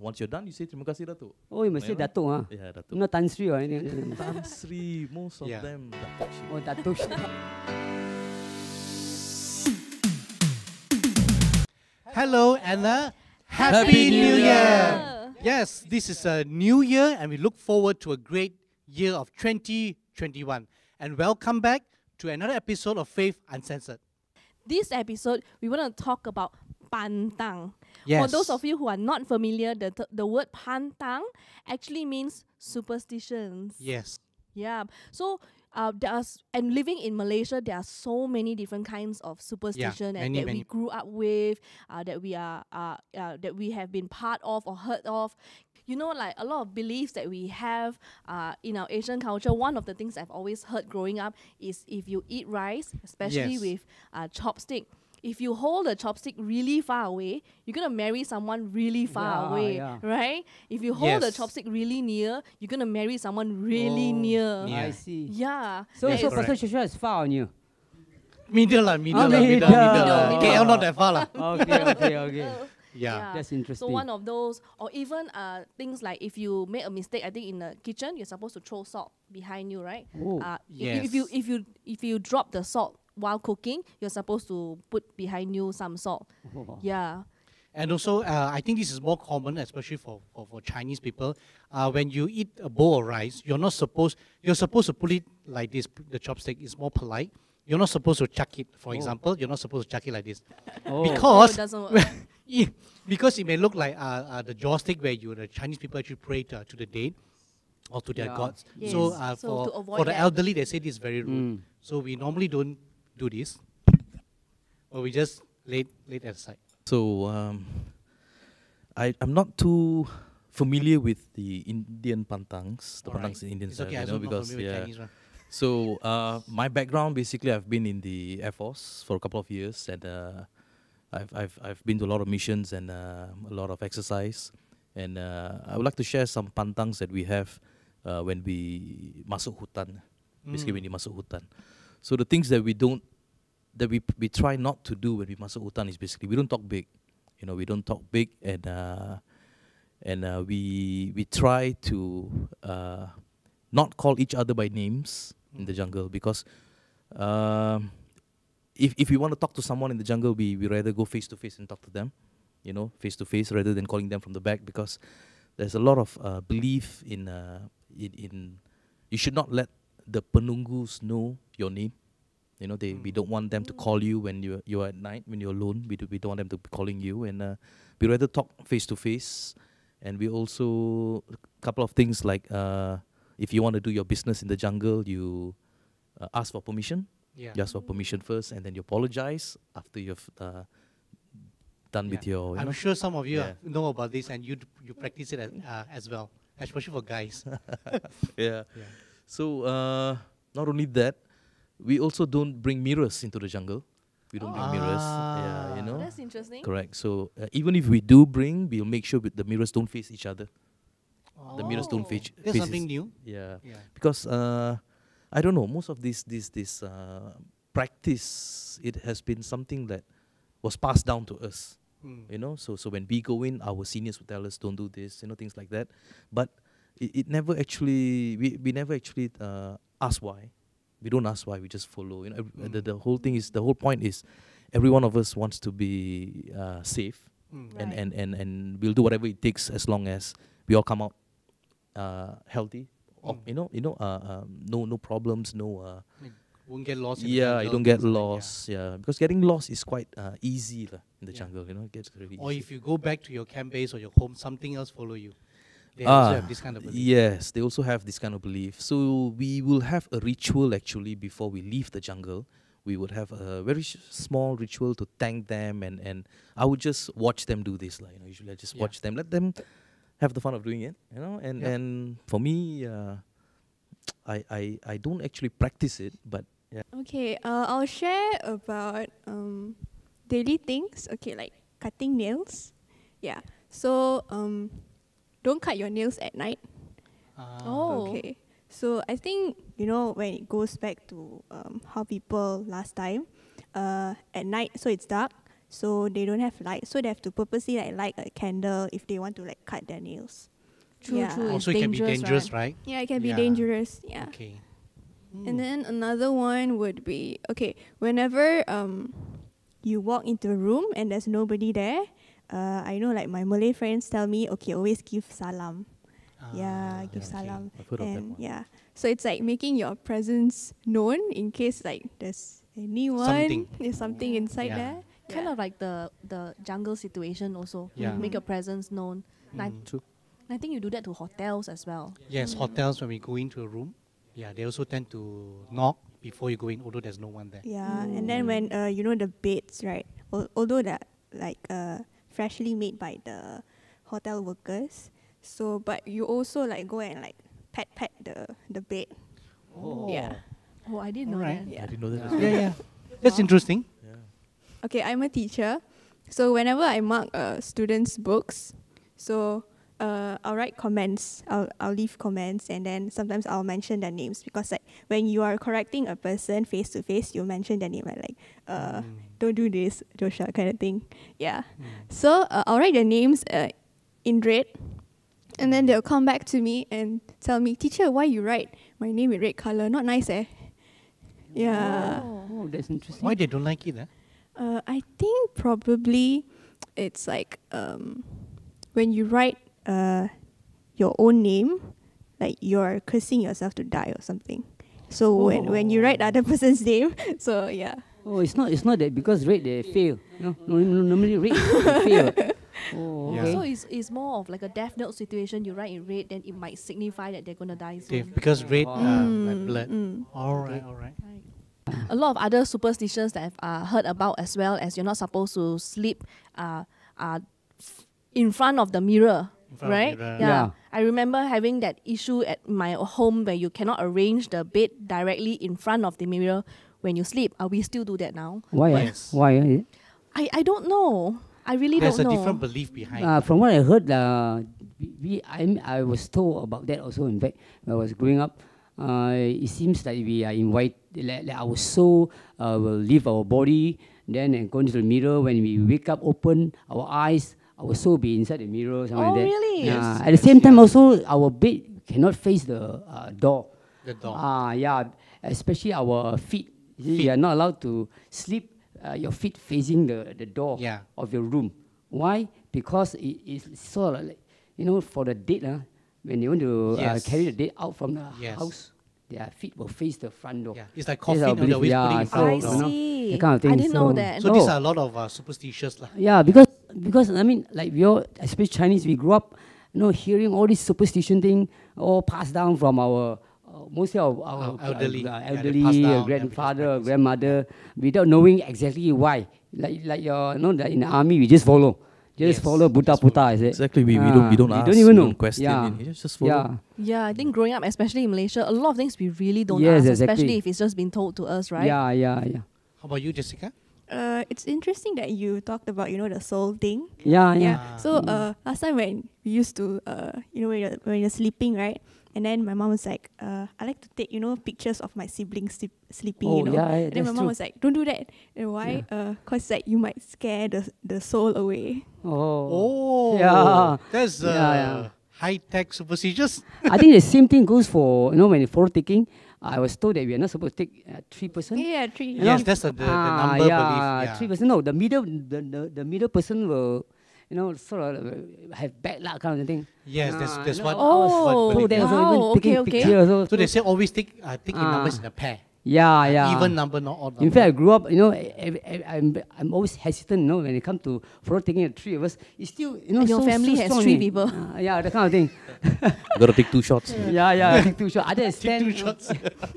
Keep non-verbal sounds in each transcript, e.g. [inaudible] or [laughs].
Once you're done, you say terima kasih Datuk. Oh, you must say Yeah. Datuk, eh? ah. huh? Yeah, Datuk. Not Tan Sri or anything. Tan Sri, most of Yeah. them Datuk Sri. oh, Datuk. Hello Anna. happy, Happy New New Year. Year. Yes, this is a new year and we look forward to a great year of 2021. And welcome back to another episode of Faith Uncensored. This episode, we want to talk about pantang. Yes. For those of you who are not familiar, the, th- the word pantang actually means superstitions. Yes. Yeah. So uh, there's and living in Malaysia, there are so many different kinds of superstition and many, that many. we grew up with, uh, that we are uh, uh, that we have been part of or heard of. You know, like a lot of beliefs that we have uh, in our Asian culture. One of the things I've always heard growing up is if you eat rice, especially Yes. with uh, chopstick. If you hold a chopstick really far away, you're gonna marry someone really far Yeah, away, yeah. right? If you hold the Yes. chopstick really near, you're gonna marry someone really Oh, near. Yeah. I see. Yeah. So, that so is- correct. Pastor Joshua is far on you. Middle lah, middle Oh, lah, middle, middle. middle lah. Middle. KL not that far lah. [laughs] Okay, okay, okay. [laughs] Yeah. That's interesting. So one of those, or even uh, things like if you make a mistake, I think in the kitchen you're supposed to throw salt behind you, right? Oh, Uh, i- If you if you if you drop the salt while cooking, you're supposed to put behind you some salt. [laughs] Yeah. And also, uh, I think this is more common, especially for, for, for Chinese people. Uh, when you eat a bowl of rice, you're not supposed you're supposed to put it like this. The chopstick is more polite. You're not supposed to chuck it. For Oh. example, you're not supposed to chuck it like this Oh. No, it because doesn't work. [laughs] Because it may look like uh, uh, the joss stick where you the Chinese people actually pray to, to the dead or to their Yeah. gods. Yes, So, uh, so for, for the elderly, they say this is very rude. Mm. So we normally don't do this, or we just lay it aside. So um, I I'm not too familiar with the Indian pantangs, the Alright. pantangs in Indian style, okay, you know, because yeah. Chinese. So uh, my background basically, I've been in the Air Force for a couple of years, and uh, I've I've I've been to a lot of missions and uh, a lot of exercise, and uh, I would like to share some pantangs that we have uh, when we masuk hutan, basically when Mm. you masuk hutan. So the things that we don't, that we we try not to do when we masuk hutan is basically we don't talk big, you know, we don't talk big, and uh, and uh, we we try to uh, not call each other by names in the jungle because um, if if we want to talk to someone in the jungle, we we rather go face to face and talk to them, you know, face to face rather than calling them from the back because there's a lot of uh, belief in uh, in in you should not let the penunggus know your name. You know, they we Mm. don't want them to call you when you're you're at night when you're alone. We do, we don't want them to be calling you, and uh, we rather talk face to face. And we also a couple of things like uh, if you want to do your business in the jungle, you uh, ask for permission. Yeah. You ask for permission first, and then you apologize after you've uh, done with your. You I'm know. sure some of you Yeah. know about this and you d- you practice it as, uh, as well, especially for guys. [laughs] yeah. Yeah. So uh, not only that, we also don't bring mirrors into the jungle. We don't bring mirrors. Yeah, you Ah. know. That's interesting. Correct. So uh, even if we do bring, we'll make sure with the mirrors don't face each other. The mirrors don't Oh. face. That's face something new. Yeah. Yeah. Because uh, I don't know. Most of this this this uh, practice, it has been something that was passed down to us. Mm. You know. So so when we go in, our seniors would tell us don't do this. You know things like that. But it, it never actually we, we never actually uh, ask why. We don't ask why. We just follow. You know. ev- The, Mm. the whole thing is the whole point is every one of us wants to be uh, safe Mm. and, Right. and, and, and we'll do whatever it takes as long as we all come out uh, healthy. Mm. you know, you know, uh, um, no no problems, no. Uh, Won't get lost. in the yeah, you don't get things like yeah. lost. Yeah. because getting lost is quite uh, easy lah in the Yeah. jungle. You know, it gets really Or easy. if you go back to your camp base or your home, something else follow you. They also have this kind of belief. Ah, Yes, they also have this kind of belief. So we will have a ritual actually before we leave the jungle. We would have a very sh- small ritual to thank them, and, and I would just watch them do this. Like, you know, usually I just Yeah. watch them, let them have the fun of doing it. You know, and Yeah. and for me, uh, I, I I don't actually practice it, but yeah. Okay, uh, I'll share about um, daily things. Okay, like cutting nails. Yeah. So um, don't cut your nails at night. Ah, Oh. Okay. So I think you know when it goes back to um, how people last time, uh, at night, so it's dark. so they don't have light. So they have to purposely like light a candle if they want to like cut their nails. True, Yeah. true. It's Also, it can be dangerous, dangerous, right? Yeah, it can be Yeah. dangerous. Yeah. Okay. And then another one would be okay, whenever um you walk into a room and there's nobody there, uh, I know like my Malay friends tell me, okay, always give salam. yeah, Ah, give okay. salam. I've heard of that And one. yeah. So it's like making your presence known in case like there's anyone Something. [laughs] there's something inside Yeah. there. Kind of like the the jungle situation also. Yeah. Make your presence known. And I- Mm. True. I think you do that to hotels as well. Yes, hotels when we go into a room, yeah, they also tend to knock before you go in, although there's no one there. Yeah, and then when uh, you know the beds, right? Al- although they're like uh, freshly made by the hotel workers, so but you also like go and like pat pat the the bed. Oh. Yeah. Oh, I didn't know Alright. that. I didn't know that. Yeah, well. yeah. [laughs] That's interesting. Yeah. Okay, I'm a teacher, so whenever I mark uh, students' books, so uh, I'll write comments. I'll I'll leave comments, and then sometimes I'll mention their names because like when you are correcting a person face to face, you mention their name, right? Like uh, don't do this, Joshua, kind of thing. Yeah. So uh, I'll write their names uh, in red, and then they'll come back to me and tell me, teacher, why you write my name in red color? Not nice, eh? Yeah. Oh, that's interesting. Why they don't like it? Eh? Uh, I think probably it's like um, when you write uh, your own name, like you're cursing yourself to die or something. So when, when you write the other [laughs] person's name, so yeah. Oh, it's not. It's not that because red they fail. No, no, no normally red they fail. [laughs] Oh, Yeah. okay. So it's, it's more of like a death note situation. You write in red, then it might signify that they're gonna die They, soon. because red, uh, like Mm, blood. mm. All right, all right. A lot of other superstitions that I've uh, heard about as well as you're not supposed to sleep uh, uh, in front of the mirror. In front of right? Yeah. Yeah. I remember having that issue at my home where you cannot arrange the bed directly in front of the mirror when you sleep. Are we still do that now. Why? ah? Yes. Why? ah? I, I don't know. I really There's don't know. There's a different belief behind. Uh, from what I heard, uh, we, we I, m- I was told about that also. In fact, when I was growing up, uh, it seems like we are invited, like, like our soul uh, will leave our body, then and go into the mirror. When we wake up, open our eyes, our soul be inside the mirror, something Oh, like that. really? Yeah. Yes, At the yes, same time, yeah. also our bed cannot face the uh, door. the dog. Ah, yeah, especially our feet. You Feet. You are not allowed to sleep uh, your feet facing the, the door Yeah. of your room. Why? Because it is sort of like, you know, for the dead, uh, when you want to uh, carry the dead out from the Yes. house, their feet will face the front door. yeah, it's like That's coffin. our uh, always belief, put it yeah, so, I of you know, see. that kind of thing. I didn't know So- that. So these No. are a lot of uh, superstitious. lah. Yeah, because because I mean, like we all, especially Chinese, we grew up, you know, hearing all these superstition thing, all passed down from our. Uh, mostly our, our Our elderly. uh, elderly, pass down, uh, yeah, we grandfather, practice. grandmother, without knowing exactly why. Like like your, you know, like in the army, we just follow, just Yes, follow buta just follow. puta, is it? Exactly. We, we don't we Ah, don't we ask. don't even know. don't question. Yeah. it. Just follow. Yeah. Yeah, I think growing up, especially in Malaysia, a lot of things we really don't Yes, ask, exactly. especially if it's just been told to us, right? Yeah, yeah, yeah. How about you, Jessica? Uh, it's interesting that you talked about you know the soul thing. Yeah, yeah. Yeah. Ah. So uh, last time when we used to uh, you know when you're, when you're sleeping right, and then my mom was like, uh, I like to take you know pictures of my siblings sleep, sleeping. Oh, you know. yeah, yeah, and then my mom true. was like, don't do that. And why? Uh, cause like you might scare the the soul away. Oh. Oh, Yeah. That's uh, Yeah, yeah. high tech superstitious. I think the same thing goes for you know when you photo taking. I was told that we are not supposed to take uh, three person. Yeah, three. You know? Yes, that's the, the, the Ah, number yeah, belief. Yeah. three person. No, the middle, the, the, the middle person will, you know, sort of uh, have bad luck kind of thing. Yes, that's, Ah, that's no, what. Oh, what So they Wow, even okay, okay. picture also. So they say always take uh, take in Ah. numbers in a pair. Yeah, yeah. Even number, not odd number. In fact, I grew up, you know, I, I, I'm, I'm always hesitant, you know, when it comes to photo taking the three of us. It's still, you know, And your so, family so has strong, three eh. people. Ah, yeah, that kind of thing. [laughs] Gotta take two shots. yeah, yeah, take two shots. Other than take stand, two shots.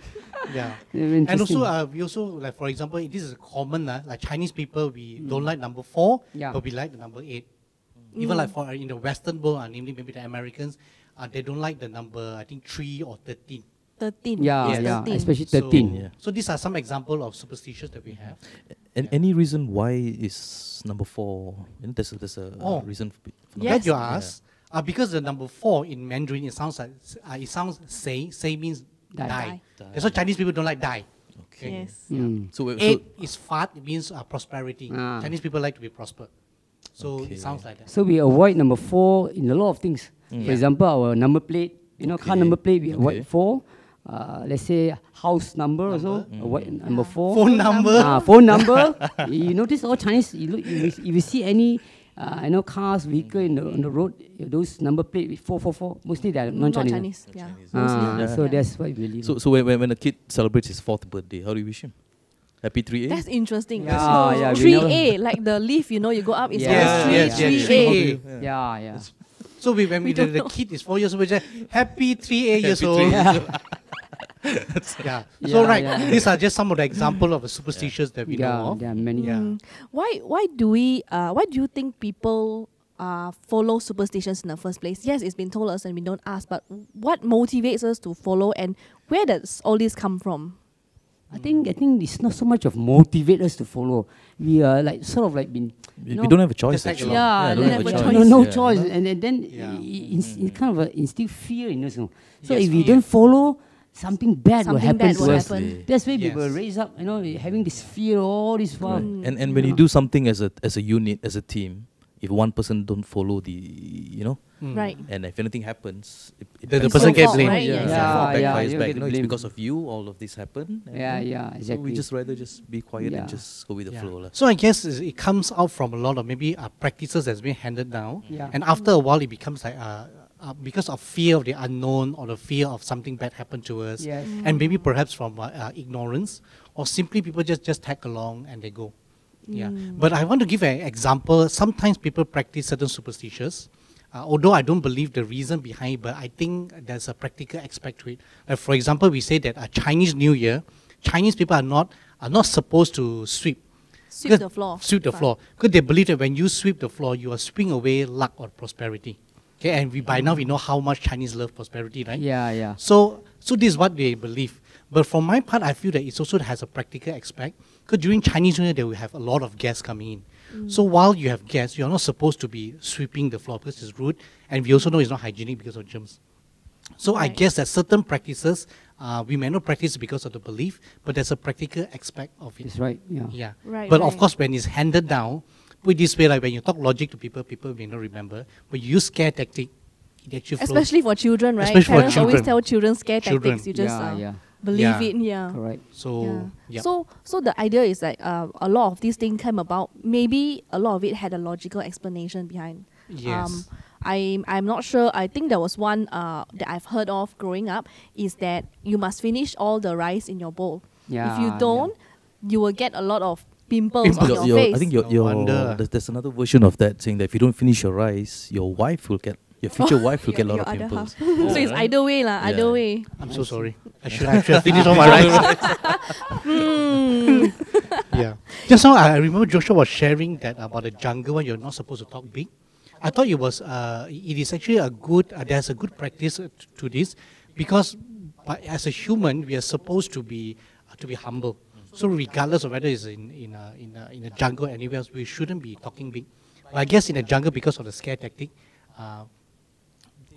[laughs] yeah. Very And also, interesting. uh, we also like for example, this is common. Uh, like Chinese people, we don't like number four, Yeah. but we like the number eight. Even like for uh, in the Western world, uh, namely maybe the Americans, uh, they don't like the number I think three or thirteen. 13. yeah, Yes, yeah, 13. especially So- 13. Yeah. So these are some example of superstitions that we have. And any reason why is number four? You there's a, there's a Oh. reason. For, for Glad Yes. you asked. Uh, because the number four in Mandarin, it sounds like uh, it sounds say say means Die. die. Die. That's why Chinese people don't like die. Okay. Yes. Mm. So, we- so Eight is fat, it means uh, prosperity. Ah. Chinese people like to be prosper. So Okay. it sounds like that. So we avoid number four in a lot of things. Mm. For example, our number plate, you know, car number plate, we avoid four. Uh, let's say house number, also, avoid number four. Phone number. Ah, phone number. [laughs] you notice all Chinese, you look, if, you- if you see any, uh, you know, cars, vehicle in the, on the road, those number plate with 444, mostly they are Not non-Chinese. Chinese. Yeah. Chinese. Ah, Yeah. So that's what we believe. so, so when, when when a kid celebrates his fourth birthday, how do you wish him? Happy 3A? That's interesting. Yeah, So [laughs] yeah, 3A, like the leaf, you know, you go up. It's Yes, always three, yes, yes, three A. three A. yeah, yeah. So we, when we, We the, the kid is four years old, we say, happy 3A years old. [laughs] 3A. [laughs] yeah. Yeah, So right, yeah. these are just some of the example of the superstitions that we know Yeah, of. there are many. Yeah. Mm. Why why do we uh why do you think people uh follow superstitions in the first place? Yes, it's been told us and we don't ask, but what motivates us to follow and where does all this come from? I think I think it's not so much of motivate us to follow. We are like sort of like been we, you we know, don't have a choice actually. yeah, don't like, have a a choice. no, no Yeah, choice, and, and then Yeah. it, it's, it's kind of a instill fear in us. you know. So Yes, if we fear. don't follow, something bad will Something happen bad to will us. happen. That's why people Yes. raise up, you know, having this fear all this while. Right. And and when you do something as a as a unit, as a team, if one person don't follow the, you know, Mm. Right. and if anything happens, it, it The- the person back. gets fault, blamed. right? Yeah, Yeah, yeah, yeah, yeah, backfires back. You know, it's because of you all of this happened. and, Yeah, you know, yeah, So exactly. we just rather just be quiet Yeah. and just go with the Yeah. flow. lah. So I guess it comes out from a lot of maybe uh, practices that's been handed down, Yeah. and after a while it becomes like uh, uh, because of fear of the unknown or the fear of something bad happened to us, Yes. and maybe perhaps from uh, uh, ignorance, or simply people just just tag along and they go. Yeah, but I want to give an example. Sometimes people practice certain superstitions. Uh, although I don't believe the reason behind, but I think there's a practical aspect to it. Like for example, we say that a Chinese New Year, Chinese people are not are not supposed to sweep Sweep the floor. Sweep the Fine. floor. Because they believe that when you sweep the floor, you are sweeping away luck or prosperity. Okay, and we by now we know how much Chinese love prosperity, right? Yeah, yeah. So, so this is what they believe. But from my part, I feel that it also has a practical aspect. Because during Chinese New Year, they will have a lot of guests coming in. So while you have guests, you're not supposed to be sweeping the floor because it's rude, and we also know it's not hygienic because of germs. So I guess that certain practices uh, we may not practice because of the belief, but there's a practical aspect of it. That's right. Yeah. Yeah. Right, But of course, when it's handed down, put it this way, like when you talk logic to people, people may not remember. But you use scare tactic, it actually flows. Especially for children, right? Especially for Parents always tell children scare Children. tactics. You just yeah, uh, yeah. believe Yeah. it. Yeah. Correct. So, Yeah. yeah. So, so the idea is that uh, a lot of these things came about. Maybe a lot of it had a logical explanation behind. yes. Um, I'm I'm not sure. I think there was one uh, that I've heard of growing up is that you must finish all the rice in your bowl. Yeah. if you don't, you will get a lot of pimples Pimples. on Your- your, your- face. I think your, No your wonder. there's, there's another version of that saying that if you don't finish your rice, your wife will get your future [laughs] wife will get a lot of other pimples. [laughs] so it's either way lah. Either Yeah. way. I'm so sorry. I should, I should have finished all my rice. [laughs] Hmm. yeah. Just now, I remember Joshua was sharing that about the jungle when you're not supposed to talk big. I thought it was, uh, it is actually a good, uh, there's a good practice uh, to this because but as a human, we are supposed to be, uh, to be humble. So regardless of whether it's in, in, a, in, a, in a jungle or anywhere else, we shouldn't be talking big. But I guess in the jungle, because of the scare tactic, uh,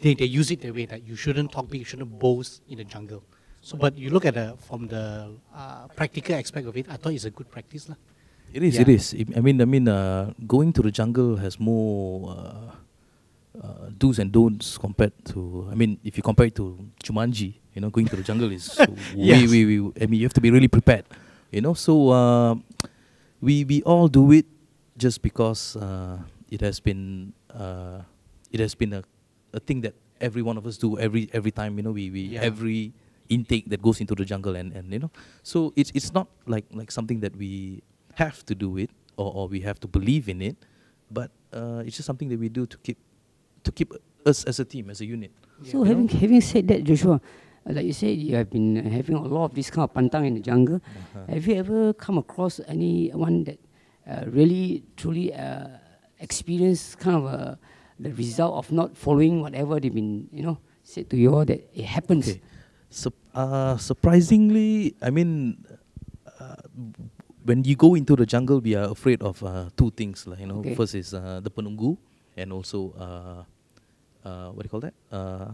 they, they use it that way that you shouldn't talk big, you shouldn't boast in the jungle. So, but you look at the from the uh, practical aspect of it, I thought it's a good practice, lah. It is. Yeah. It is. I- I mean, I mean, uh, going to the jungle has more uh, uh, do's and don'ts compared to. I mean, if you compare it to Jumanji, you know, going to the jungle is [laughs] Yes. way, way, way. I mean, you have to be really prepared. You know, so uh, we we all do it just because uh, it has been uh, it has been a, a thing that every one of us do every every time. You know, we we Yeah. every intake that goes into the jungle and, and you know, so it's it's not like like something that we have to do it or, or we have to believe in it, but uh, it's just something that we do to keep to keep us as a team as a unit. So having having said that, Joshua, like you said, you have been uh, having a lot of this kind of pantang in the jungle. Uh-huh. Have you ever come across anyone that uh, really truly uh, experienced kind of uh, the result of not following whatever they've been, you know, said to you all that it happens? Okay. Sup- uh, surprisingly, I mean, uh, when you go into the jungle, we are afraid of uh, two things. Like, you know, Okay. first is uh, the penunggu, and also uh, uh, what do you call that? Uh,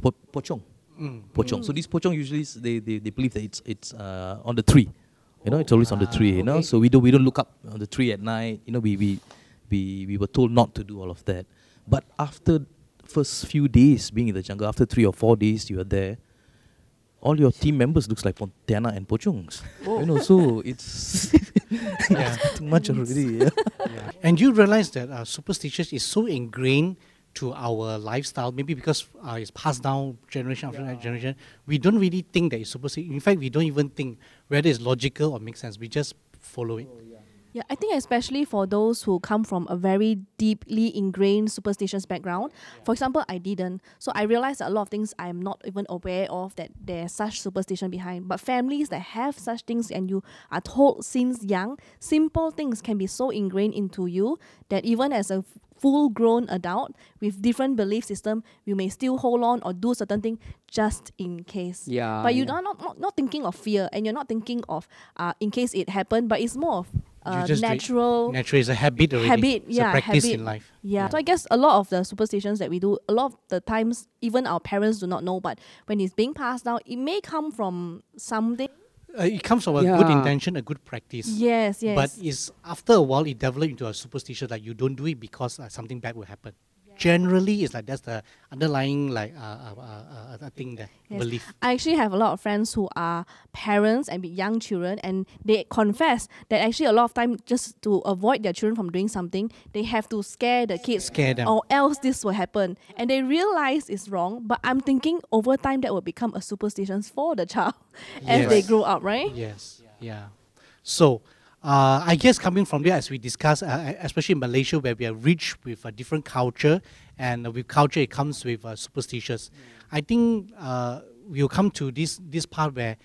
po- pocong. Mm. Pocong. So these pocong usually they, they, they believe that it's it's uh, on the tree. You know, it's always on the tree. You know, so we don't we don't look up on the tree at night. You know, we we we, we were told not to do all of that. But after first few days being in the jungle, after three or four days you are there, all your team members looks like Pontianak and Pocongs. You know, so [laughs] it's Yeah. [laughs] too much already. Yeah. [laughs] Yeah. And you realize that uh, superstition is so ingrained to our lifestyle, maybe because uh, it's passed down generation after generation. We don't really think that it's superstition. In fact, we don't even think whether it's logical or makes sense. We just follow it. Yeah, I think especially for those who come from a very deeply ingrained superstitious background. For example, I didn't. So I realized that a lot of things I'm not even aware of that there's such superstition behind. But families that have such things and you are told since young, simple things can be so ingrained into you that even as a full grown adult with different belief system, you may still hold on or do certain thing just in case. Yeah. But you yeah. are not, not not thinking of fear and you're not thinking of uh in case it happened, but it's more of uh, just do natural Naturally, it's a habit already. habit, It's yeah, a practice habit. in life. Yeah. So I guess a lot of the superstitions that we do, a lot of the times, even our parents do not know, but when it's being passed down, it may come from something. Uh, it comes from a good intention, a good practice. Yes, yes. But it's after a while it develops into a superstition that you don't do it because uh, something bad will happen. Generally, it's like that's the underlying like uh, uh, uh, uh, thing that Yes. belief. I actually have a lot of friends who are parents and with young children, and they confess that actually a lot of time just to avoid their children from doing something, they have to scare the kids, Scare them. or else this will happen. And they realize it's wrong, but I'm thinking over time that will become a superstition for the child [laughs] as they grow up, right? Yes. Yeah. So, uh, I guess coming from there, as we discussed, uh, especially in Malaysia, where we are rich with a different culture, and with culture it comes with uh, superstitions. I think uh, we'll come to this this part where.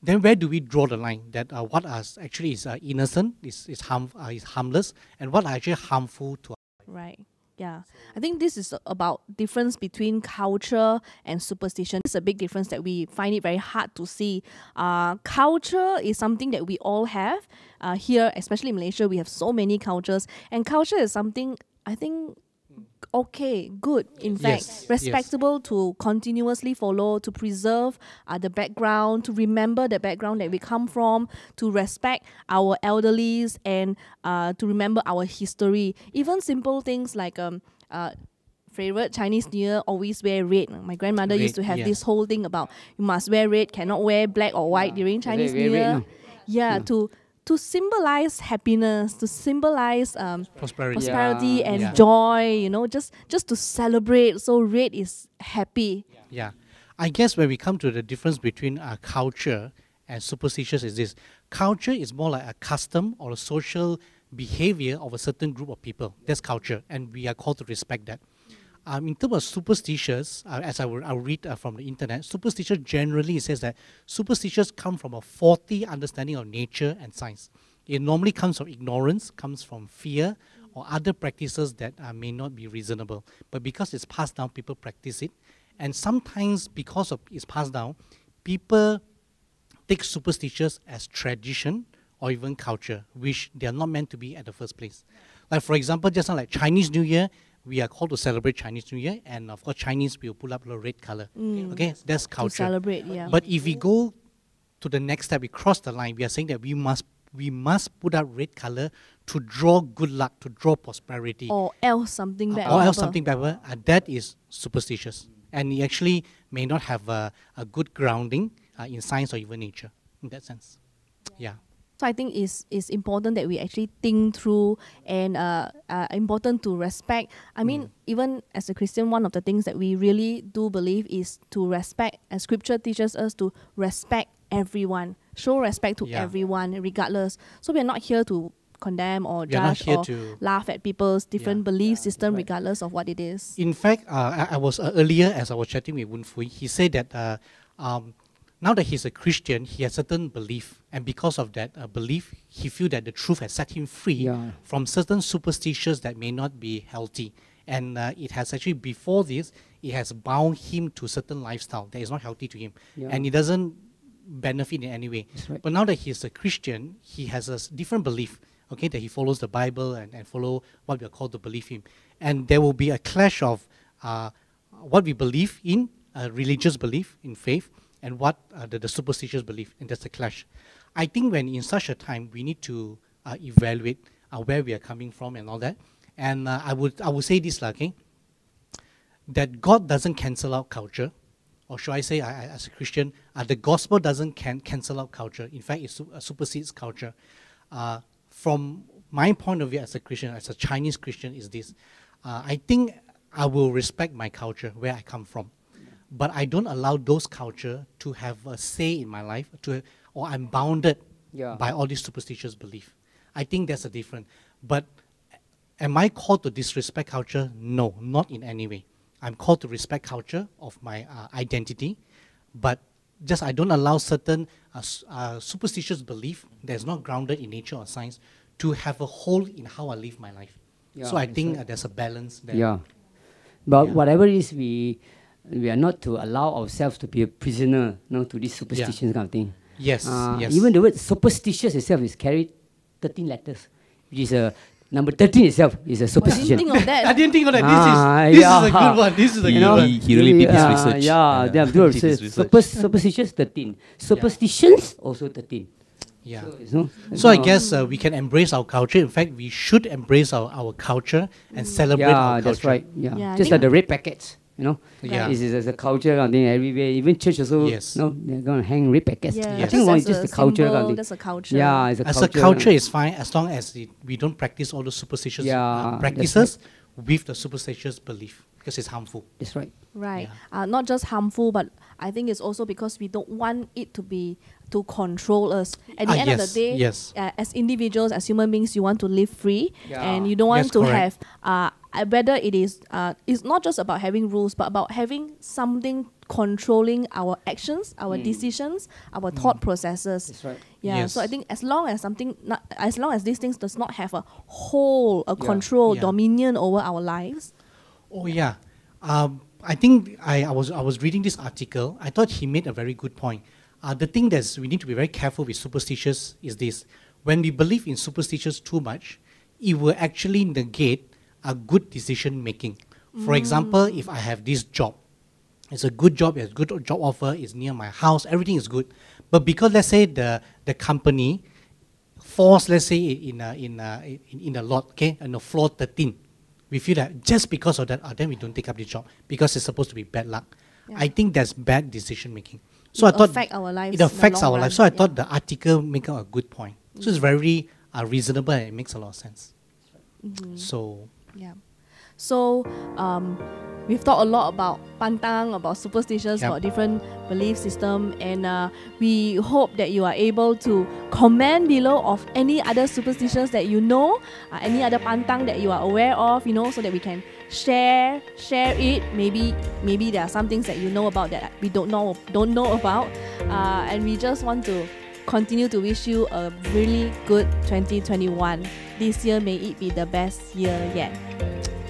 Then where do we draw the line that uh, what are actually is uh, innocent, is is harm, uh, is harmless, and what are actually harmful to us? Right. Yeah. I think this is about difference between culture and superstition. It's a big difference that we find it very hard to see. Uh, culture is something that we all have. Uh, here, especially in Malaysia, we have so many cultures. And culture is something I think okay, good, in fact, Yes, yes. respectable to continuously follow, to preserve uh, the background, to remember the background that we come from, to respect our elderlies, and uh, to remember our history. Even simple things like um uh. Favorite Chinese New Year always wear red. My grandmother used to have yeah. this whole thing about you must wear red, cannot wear black or white during Chinese New red, Year. no? Yeah, to to symbolize happiness, to symbolize um, prosperity. prosperity Yeah, and yeah. joy you know just just to celebrate so red is happy Yeah. I guess when we come to the difference between uh, culture and superstitions is this. Culture is more like a custom or a social behavior of a certain group of people. That's culture, and we are called to respect that. Um, in terms of superstitions, uh, as I will I'll read uh, from the internet, superstition generally says that superstitions come from a faulty understanding of nature and science. It normally comes from ignorance, comes from fear, or other practices that uh, may not be reasonable. But because it's passed down, people practice it. And sometimes, because of it's passed down, people take superstitions as tradition or even culture, which they are not meant to be at the first place. Like for example, just like Chinese New Year, we are called to celebrate Chinese New Year, and of course Chinese will pull up the red color. Okay, that's culture. to celebrate yeah But if we go to the next step, we cross the line. We are saying that we must we must put up red color to draw good luck, to draw prosperity, or else something bad or else something better. Uh, that is superstitious, and it actually may not have a, a good grounding uh, in science or even nature. In that sense, yeah. So I think it's, it's important that we actually think through and uh, uh, important to respect. I mean, Mm. even as a Christian, one of the things that we really do believe is to respect, and scripture teaches us to respect everyone, show respect to Yeah. everyone, regardless. So we're not here to condemn or We judge or to laugh at people's different Yeah. belief system, regardless of what it is. In fact, uh, I, I was uh, earlier as I was chatting with Wen Fui, he said that uh, um, now that he's a Christian, he has certain belief, and because of that uh, belief, he feels that the truth has set him free Yeah. from certain superstitions that may not be healthy, and uh, it has actually before this, it has bound him to certain lifestyle that is not healthy to him, Yeah. and it doesn't benefit in any way. Right. But now that he's a Christian, he has a different belief. Okay, that he follows the Bible and, and follow what we are called to believe in, and there will be a clash of uh, what we believe in uh, religious belief in faith and what uh, the, the superstitious belief, and there's a clash. I think when in such a time, we need to uh, evaluate uh, where we are coming from and all that. And uh, I would I would say this, okay, that God doesn't cancel out culture, or should I say, I, I- as a Christian, uh, the gospel doesn't can cancel out culture. In fact, it su- uh, supersedes culture. From my point of view as a Christian, as a Chinese Christian, is this: I think I will respect my culture where I come from, but I don't allow those culture to have a say in my life, to or I'm bounded Yeah. by all these superstitious belief. I think there's a difference. But am I called to disrespect culture? No, not in any way. I'm called to respect culture of my uh, identity, but just I don't allow certain uh, uh, superstitious belief that's not grounded in nature or science to have a hold in how I live my life. Yeah, so I think uh, there's a balance there. Yeah. But Yeah. whatever it is, we we are not to allow ourselves to be a prisoner, you know, to this superstition kind of thing. Yes, Uh, yes. Even the word superstitious itself is carried 13 letters, which is a number 13 itself is a superstition. didn't think of that. [laughs] I didn't think of that. Ah, This is this is a good one. This is a He- good one. he- really did his uh, research. Yeah, Yeah, they [laughs] have he to research. super, superstitious 13. Superstitions also 13. Yeah. So, you know, So I uh, guess uh, we can embrace our culture. In fact, we should embrace our, our culture and celebrate yeah, our culture. Yeah, that's right. Yeah, Yeah, just like the red packets. You know, Yeah. this is a culture kind of thing everywhere. Even church also, Yes. no, they're gonna hang red packets. Yeah, I think just one is just a the culture kind of thing. That's a culture. Yeah, it's a As culture. a culture is fine as long as it, we don't practice all the superstitious Yeah, uh, that's practices with the superstitious belief because it's harmful. That's right. Right. Yeah. Uh, not just harmful, but I think it's also because we don't want it to be to control us. At the Ah, end of the day, yes. uh, as individuals, as human beings, you want to live free, Yeah. and you don't want Yes, to correct. have uh, uh, whether it is uh, it's not just about having rules, but about having something controlling our actions, our decisions, our thought processes. That's right. Yeah, so I think as long as something, not, as long as these things does not have a whole a Yeah. control, Yeah. dominion over our lives. Oh yeah, um, I think I, I was I was reading this article. I thought he made a very good point. Uh, the thing that we need to be very careful with superstitious is this: when we believe in superstitions too much, it will actually negate a good decision making. For example, if I have this job, it's a good job, it's a good job offer, it's near my house, everything is good. But because let's say the the company falls, let's say in a, in a, in, in a lot, okay, on the floor 13, we feel that just because of that, uh, then we don't take up the job because it's supposed to be bad luck. Yeah. I think that's bad decision making. So It I thought affect our lives it affects our life. So I yeah. thought the article make a good point. So it's very uh, reasonable and it makes a lot of sense. Mm-hmm. So Yeah. So um, we've talked a lot about pantang, about superstitions, Yep. about different belief system, and uh, we hope that you are able to comment below of any other superstitions that you know, uh, any other pantang that you are aware of, you know, so that we can share share it. Maybe maybe there are some things that you know about that we don't know don't know about, uh, and we just want to continue to wish you a really good 2021. This year may it be the best year yet.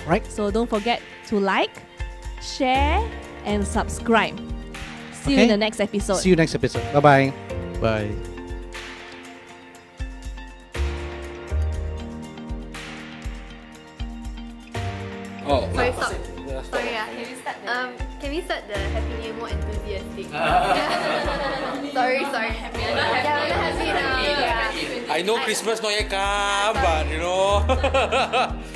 right. So don't forget to like, share, and subscribe. See you in the next episode. See you next episode. Bye bye. Bye. Christmas not yet come, but you know. [laughs]